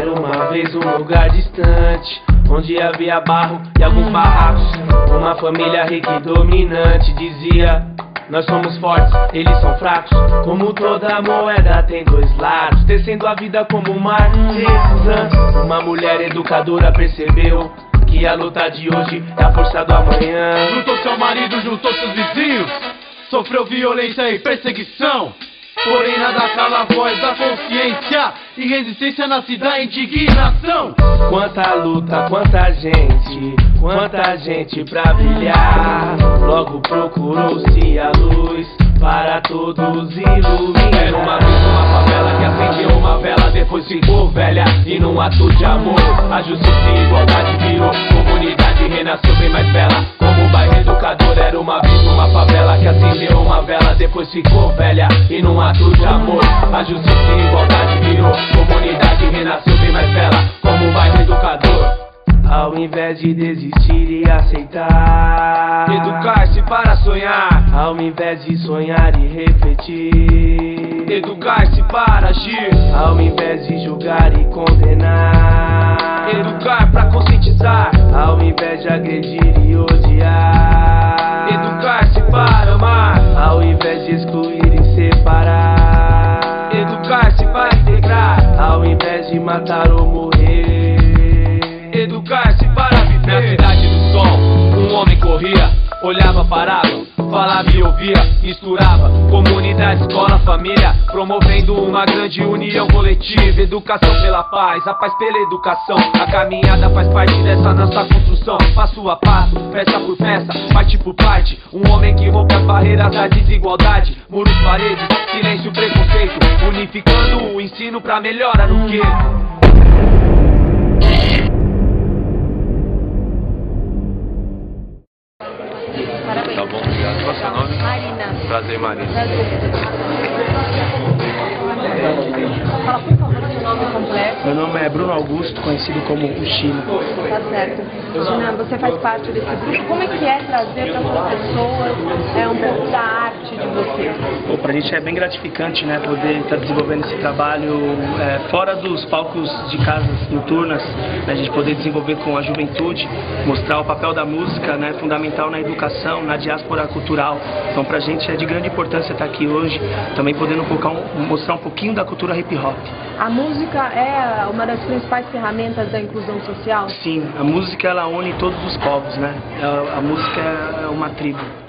Era uma vez um lugar distante, onde havia barro e alguns barracos. Uma família rica e dominante dizia: Nós somos fortes, eles são fracos. Como toda moeda tem dois lados, tecendo a vida como um mar. Uma mulher educadora percebeu que a luta de hoje é a força do amanhã. Juntou seu marido, juntou seus vizinhos. Sofreu violência e perseguição. Porém, nada cala a voz da consciência. E resistência nasce da indignação. Quanta luta, quanta gente, quanta gente pra brilhar. Logo procurou-se a luz para todos iluminar. Era uma vez uma favela que acendeu uma vela, depois ficou velha. E num ato de amor, a justiça e igualdade virou. Comunidade renasceu bem mais bela. Como um bairro educador, era uma vez uma favela que acendeu uma vela, depois ficou velha. E num ato de amor, a justiça e igualdade virou. Comunidade renasceu bem mais bela. Como um bairro educador. Ao invés de desistir e aceitar, Educar-se para sonhar, ao invés de sonhar e refletir, educar-se para agir, ao invés de julgar e condenar, educar para conscientizar, ao invés de agredir invés de excluir e separar, educar-se para integrar, ao invés de matar ou morrer, educar-se para viver. Na cidade do sol, um homem corria, olhava, parava, falava e ouvia, misturava comunidade, escola, família, promovendo uma grande união coletiva, educação pela paz, a paz pela educação. A caminhada faz parte dessa nossa construção, passo a passo, peça por peça, parte por parte. Um homem que rompe as barreiras da desigualdade, muros, paredes, silêncio, preconceito, unificando o ensino pra melhora no que. Tá bom, obrigado. Qual é o seu nome? Marina. Meu nome é Bruno Augusto, conhecido como o Chino. Tá certo. Gina, você faz parte desse grupo. Como é que é trazer para as pessoas é, um pouco da arte de você? Bom, pra gente é bem gratificante, né, poder estar desenvolvendo esse trabalho é, fora dos palcos de casas noturnas, né, a gente poder desenvolver com a juventude, mostrar o papel da música, né, fundamental na educação, na diáspora cultural. Então pra gente é de grande importância estar aqui hoje, também podendo um mostrar um pouquinho da cultura hip hop. A música é uma das principais ferramentas da inclusão social? Sim, a música ela une todos os povos, né? A, a música é uma tribo.